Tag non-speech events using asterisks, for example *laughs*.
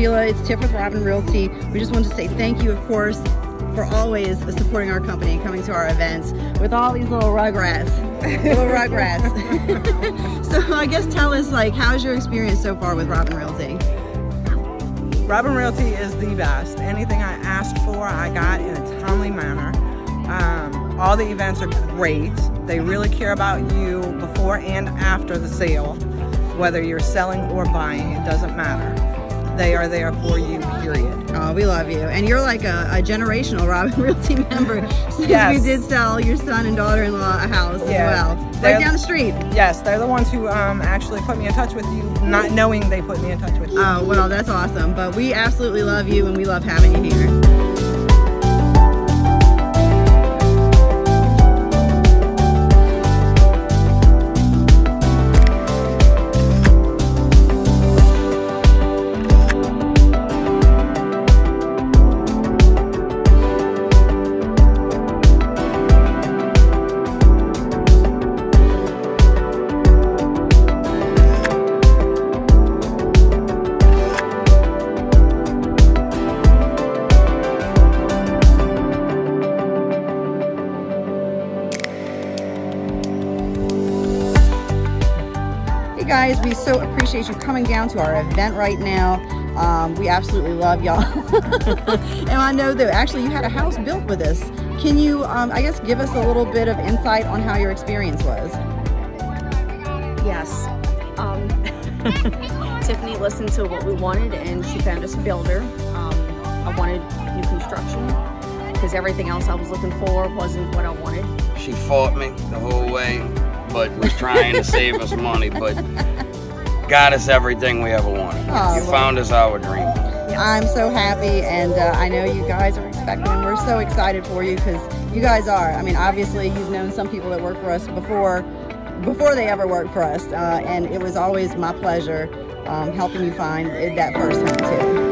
Sheila. It's Tiff with Robin Realty. We just wanted to say thank you, of course, for always supporting our company, coming to our events with all these little rugrats, little *laughs* rugrats. *laughs* so I guess tell us, like, how's your experience so far with Robin Realty? Robin Realty is the best. Anything I asked for, I got in a timely manner. Um, all the events are great. They really care about you before and after the sale, whether you're selling or buying, it doesn't matter. They are there for you, period. Oh, we love you. And you're like a, a generational Robin *laughs* Realty member since *laughs* Yes. we did sell your son and daughter-in-law a house Yeah. as well. Right They're- down the street. Yes, they're the ones who um, actually put me in touch with you, not knowing they put me in touch with you. Oh, well, that's awesome. But we absolutely love you and we love having you here. Guys, we so appreciate you coming down to our event right now. Um, we absolutely love y'all. *laughs* and I know that actually you had a house built with us. Can you, um, I guess, give us a little bit of insight on how your experience was? Yes. Um, *laughs* Tiffany listened to what we wanted and she found us a builder. Um, I wanted new construction because everything else I was looking for wasn't what I wanted. She fought me the whole way, but was trying to save us money, but got us everything we ever wanted. Oh, you well. found us our dream. I'm so happy, and uh, I know you guys are expecting, and we're so excited for you because you guys are. I mean, obviously, you've known some people that worked for us before, before they ever worked for us, uh, and it was always my pleasure um, helping you find that first home too.